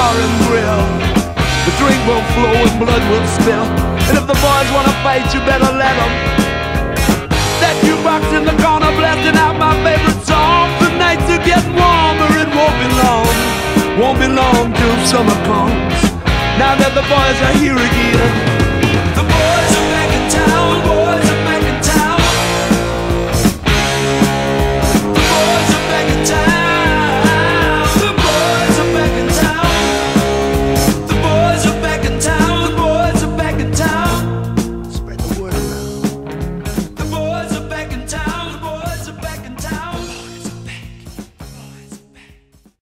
Bar and Grill. The drink will flow and blood will spill. And if the boys wanna fight, you better let 'em. That jukebox in the corner blasting out my favorite song. The nights are getting warmer, it won't be long. Won't be long till summer comes. Now that the boys are here again.